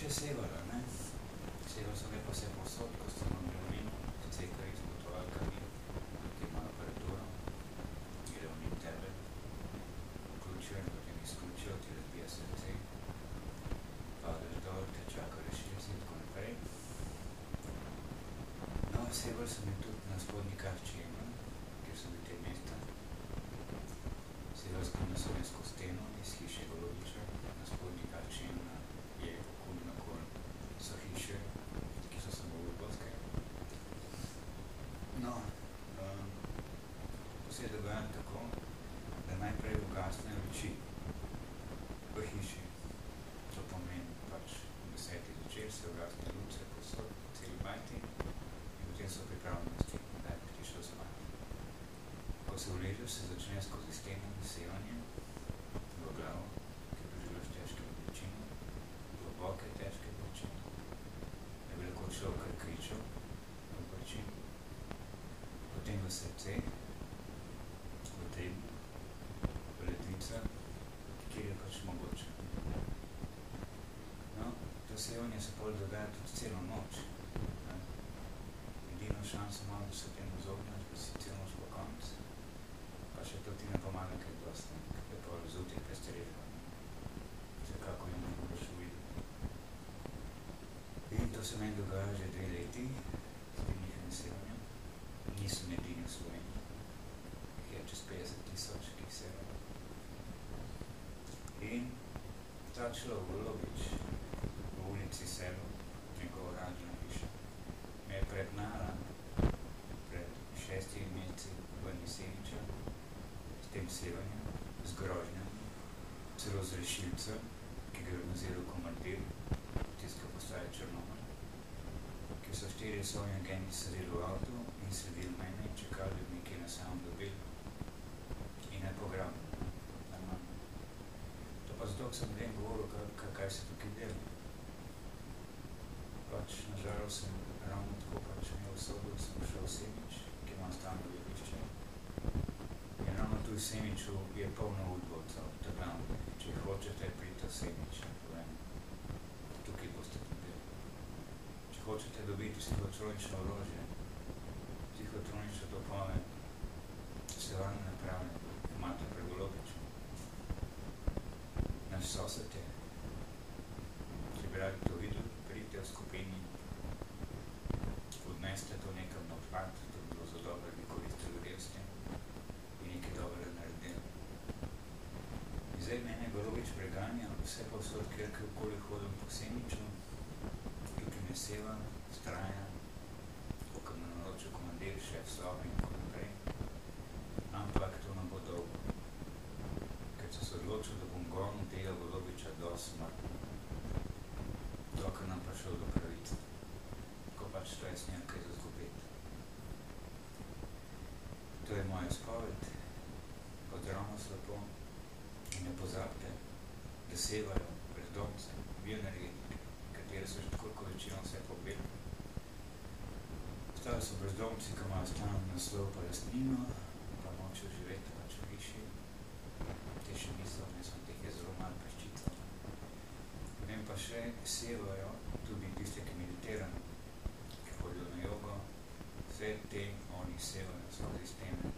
še sevajo, ne? Sevajo so lepo vse posod, ko so nam ravnino, cekali s potovalkami, ki ima aparaturo, grejo mi tebe, vključijo in potem izključijo, ti razbija srce, padeš dol, te čaka rešilci in tako naprej. No, sevali so me tudi na spodnji Kavči, kjer so bili te mesta. Sevali so me na Slovensko steno iz hiše Golobiča, na spodnji Kavči je okoli naokoli so hiše, ki so samo urbanske. No, to se je dogajalo tako, da najprej ugasnejo luči v hiši. To pomeni pač ob desetih zvečer se ugasne luč vsepovsod po celi bajti in potem so pripravljenosti, kdaj boš ti šel spat. Ko se uležeš, se začne skozi steno sevanje v glavo, ker doživljaš težke bolečine, globoke težke bolečine. Da bi lahko človek kar kričal od bolečin. Potem v srce, v trebuh, v ledvicah, kjer je pač mogoče. No, to sevanje se pol dogaja tudi celo noč, ne. Edino šanso imaš, da se temu izogneš, da si celo noč pokonci. Pa še to ti ne pomaga kaj dosti, ne, ker te pol zjutraj prestrežejo, ne. Vsekakor je ne moreš videti. In to se meni dogaja že dve leti, s tem njihovim sevanjem. Nisem edini v Sloveniji. Jih je čez petdeset tisoč, ki sevajo. In ta človek, Golobič, v ulici Sebov, njegova oranžna hiša, me je pregnala pred šestimi meseci ven iz Sevanjem, z grožnjami, celo z rešilcem, ki ga je organiziral komandir policijske postaje Črnomelj, kjer so štirje sovi agenti sedeli v avtu in sledili meni in čakali, da bi kje na samem dobili in me pograbili. Normalno. To pa zato, ker sem ljudem govoril, kaj se tukaj dela. Pač na žalost sem ravno tako pač imel da sem prišel v Semič, kjer imam stalno bivališče. In ravno tu v Semiču je polno udbovcev, ta glavni. Če hočete, pridite v Semič, povem. Tukaj boste dobili. Če hočete dobiti psihotronično orožje, psihotronične topove, sevalne naprave, imate pri Golobiču. Naš sosed je. Če bi radi to videli, pridite v skupini, odnesite to nekam na odpad, to bi bilo zelo dobro, bi koristili ljudje s tem in nekaj. In zdaj mene Golobič preganja vsepovsod, kjerkoli hodim po Semiču, tukaj me seva, vztraja, kakor me naroči komandir, šef sobe in tako naprej. Ampak to ne bo dolgo. Ker sem se odločil, da bom gonil tega Golobiča do smrti. Ne bom prišel do pravice. Ko pač jaz nimam kaj za izgubiti. To je moja izpoved. Pozdravljam vas lepo in ne pozabite, da sevajo brezdomce, bioenergetike, katere so že tako večinoma vse pobili. Ostali so brezdomci, ki imajo stalni naslov pa lastnino pa nočejo živeti pač v hiši. Te še niso, ne, samo teh je zelo malo peščica. Potem pa še sevajo tudi tiste, ki meditirajo, ki hodijo na jogo, vse te oni sevajo skozi stene